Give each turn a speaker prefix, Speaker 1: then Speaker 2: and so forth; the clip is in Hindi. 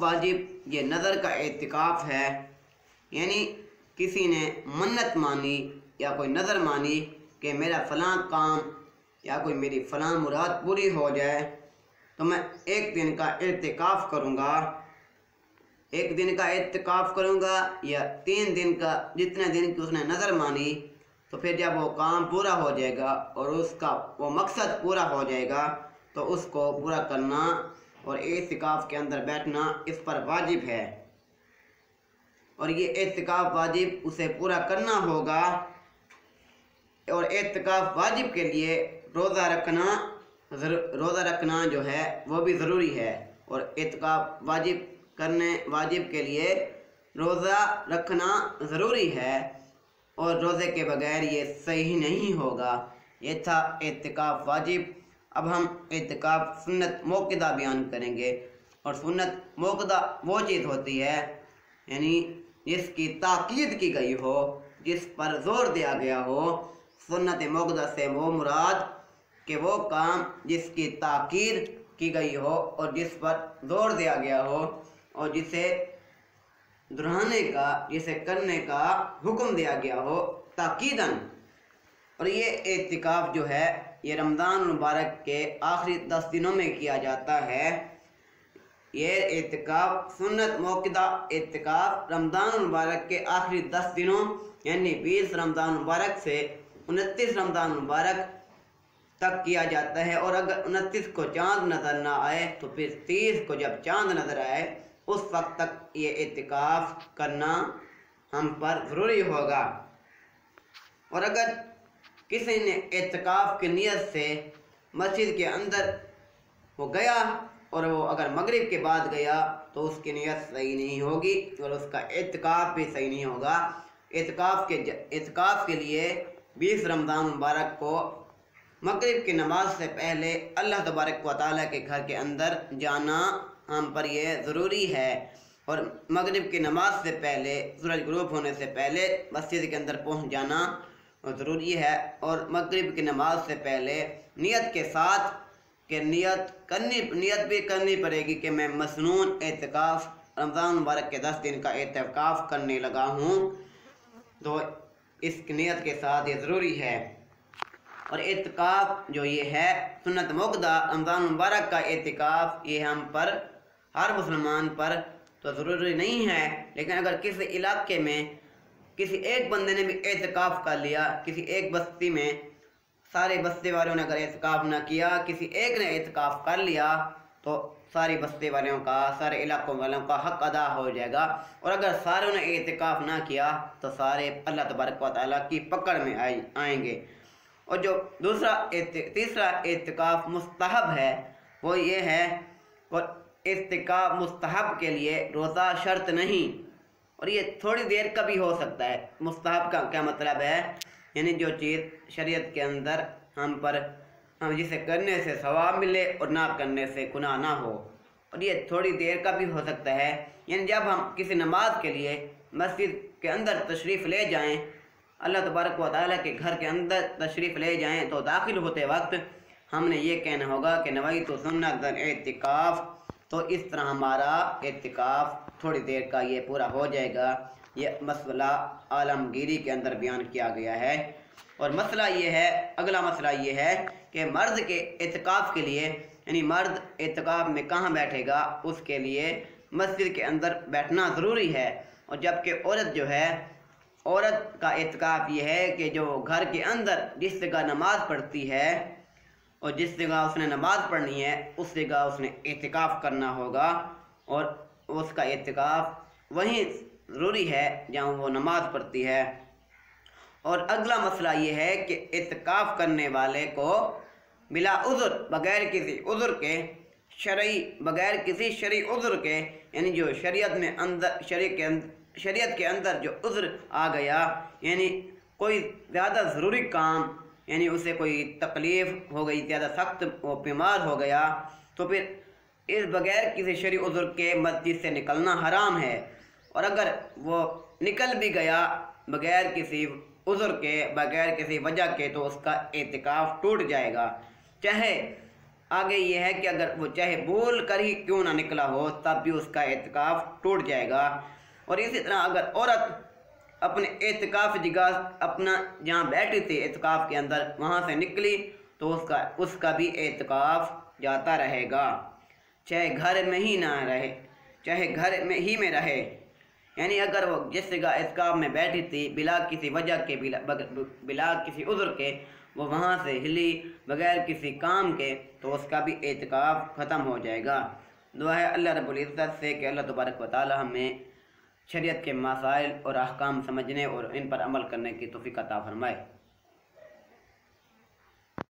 Speaker 1: वाजिब, ये नज़र का एहतिकाफ है। यानी किसी ने मन्नत मानी या कोई नज़र मानी कि मेरा फ़लाँ काम या कोई मेरी फ़लाँ मुराद पूरी हो जाए तो मैं एक दिन का एहतिकाफ़ करूँगा। एक दिन का एहतिकाफ़ करूँगा या तीन दिन का जितने दिन की उसने नज़र मानी तो फिर जब वो काम पूरा हो जाएगा और उसका वो मकसद पूरा हो जाएगा तो उसको पूरा करना और एहतिकाफ़ के अंदर बैठना इस पर वाजिब है। और ये एहतिकाफ़ वाजिब उसे पूरा करना होगा। और एहतिकाफ़ वाजिब के लिए रोज़ा रखना रोज़ा रखना जो है, वो भी ज़रूरी है। और एहतिकाफ़ वाजिब करने, वाजिब के लिए रोज़ा रखना ज़रूरी है। और रोज़े के बगैर ये सही नहीं होगा। ये था एहतिकाफ़ वाजिब। अब हम एहतिकाफ़ सुन्नत, मौकदा बयान करेंगे। और सुन्नत, मौकदा वो चीज़ होती है, यानी जिसकी ताकीद की गई हो, जिस पर ज़ोर दिया गया हो, सुन्नत मौकदा से वो मुराद कि वो काम जिसकी ताकीद की गई हो और जिस पर ज़ोर दिया गया हो और जिसे दुहराने का, जिसे करने का हुक्म दिया गया हो, ताकीदन। और ये एहतिकाफ़ जो है ये रमज़ान मुबारक के आखिरी दस दिनों में किया जाता है। ये एहतिकाफ़ सुन्नत, मौकदा एहतिकाफ़ रमज़ान मुबारक के आखिरी दस दिनों, यानी बीस रमज़ान मुबारक से उनतीस रमज़ान मुबारक तक किया जाता है। और अगर उनतीस को चाँद नज़र ना आए तो फिर तीस को जब चाँद नज़र आए, उस वक्त तक ये एहतिकाफ़ करना हम पर ज़रूरी होगा। और अगर किसी ने एतकाफ़ की नीयत से मस्जिद के अंदर वो गया और वो अगर मगरिब के बाद गया तो उसकी नीयत सही नहीं होगी और उसका एतकाफ़ भी सही नहीं होगा। एतकाफ़ के एतकाफ़ के लिए बीस रमज़ान मुबारक को मगरिब की नमाज़ से पहले अल्लाह तबारक व ताली के घर के अंदर जाना हम पर यह ज़रूरी है और मगरिब की नमाज़ से पहले, सूरज ग्रूप होने से पहले मस्जिद के अंदर पहुँच जाना ज़रूरी है। और मगरिब की नमाज़ से पहले नियत के साथ कि नियत करनी, नियत भी करनी पड़ेगी कि मैं मसनून एहतिकाफ़ रमज़ान मुबारक के दस दिन का एहतिकाफ़ करने लगा हूँ। तो इस नियत के साथ ये ज़रूरी है। और एतकाफ़ जो ये है, सुन्नत मुकदा रमज़ान मुबारक का एहतिकाफ़ ये हम पर, हर मुसलमान पर तो ज़रूरी नहीं है। लेकिन अगर किसी इलाके में किसी एक बंदे ने भी एहतिकाफ़ कर लिया, किसी एक बस्ती में सारे बस्ती वालों ने अगर एहतिकाफ़ ना किया, किसी एक ने एहतिकाफ़ कर लिया तो सारी बस्ती वालों का, सारे इलाकों वालों का हक अदा हो जाएगा। और अगर सारों ने एहतिकाफ़ ना किया तो सारे अल्लाह तबारक की पकड़ में आए आएँगे। और जो दूसरा तीसरा एहतिकाफ़ मुस्तहब है, वो ये है, और इस्तिका मुस्तहब के लिए रोज़ा शर्त नहीं और ये थोड़ी देर का भी हो सकता है। मुस्तहब का क्या मतलब है? यानी जो चीज़ शरीयत के अंदर हम पर, हम जिसे करने से सवाब मिले और ना करने से गुनाह ना हो। और ये थोड़ी देर का भी हो सकता है। यानी जब हम किसी नमाज़ के लिए मस्जिद के अंदर तशरीफ़ ले जाएँ, अल्लाह तबारक व ताली के घर के अंदर तशरीफ़ ले जाएँ तो दाखिल होते वक्त हमने ये कहना होगा कि नवाई तो सुन्ना एतिकाफ़ तो इस तरह हमारा एतिकाफ़ थोड़ी देर का ये पूरा हो जाएगा। ये मसला आलमगीरी के अंदर बयान किया गया है। और मसला ये है, अगला मसला ये है कि मर्द के एतकाफ़ के लिए, यानी मर्द एतकाफ़ में कहाँ बैठेगा, उसके लिए मस्जिद के अंदर बैठना ज़रूरी है। और जबकि औरत जो है, औरत का एतकाफ़ ये है कि जो घर के अंदर जिस जगह नमाज़ पढ़ती है और जिस जगह उसने नमाज़ पढ़नी है, उस जगह उसने एहतिकाफ़ करना होगा और उसका एहतिकाफ़ वहीं ज़रूरी है जहाँ वो नमाज़ पढ़ती है। और अगला मसला ये है कि एहतिकाफ़ करने वाले को बिला उज़र, बग़ैर किसी उज़र के, शरई, बग़ैर किसी शरी उज़र के, यानी जो शरीयत में अंदर शरी के अंदर शरीयत के अंदर जो उज़र आ गया, यानी कोई ज़्यादा ज़रूरी काम यानी उसे कोई तकलीफ़ हो गई, ज़्यादा सख्त वो बीमार हो गया तो फिर इस बगैर किसी शरी उज़र के मस्जिद से निकलना हराम है। और अगर वो निकल भी गया बगैर किसी उज़र के, बगैर किसी वजह के तो उसका एहतिकाफ़ टूट जाएगा। चाहे आगे ये है कि अगर वो चाहे भूल कर ही क्यों ना निकला हो, तब भी उसका एहतिकाफ टूट जाएगा। और इसी तरह अगर औरत अपने एतकाफ़ जगह अपना जहाँ बैठी थी एहतिकाफ के अंदर, वहाँ से निकली तो उसका उसका भी एतकाफ़ जाता रहेगा। चाहे घर में ही ना रहे, चाहे घर में ही में रहे। यानी अगर वो जिस जगह एतकाफ़ में बैठी थी, बिला किसी वजह के, बिला बिला किसी उज़र के, वो वहाँ से हिली बगैर किसी काम के तो उसका भी एतकाफ़ ख़त्म हो जाएगा। दुआ है अल्लाह रब्बुल इज़्ज़त से कि अल्लाह तबारक व ताली हमें शरीयत के मसाइल और अहकाम समझने और इन पर अमल करने की तोफ़ी अता फरमाए।